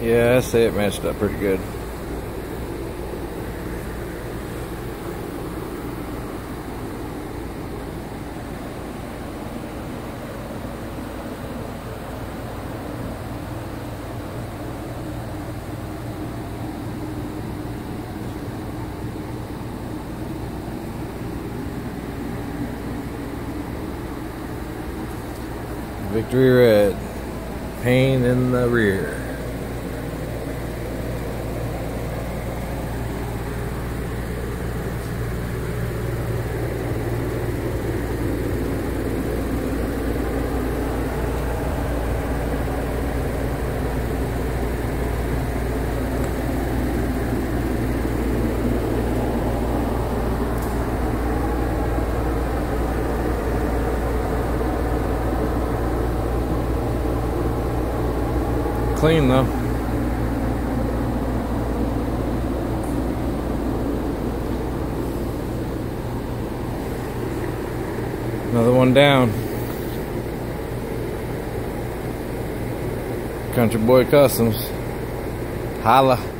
Yeah, I say it matched up pretty good. Victory red. Pain in the rear. Clean though. Another one down. Country Boy Customs. Holla.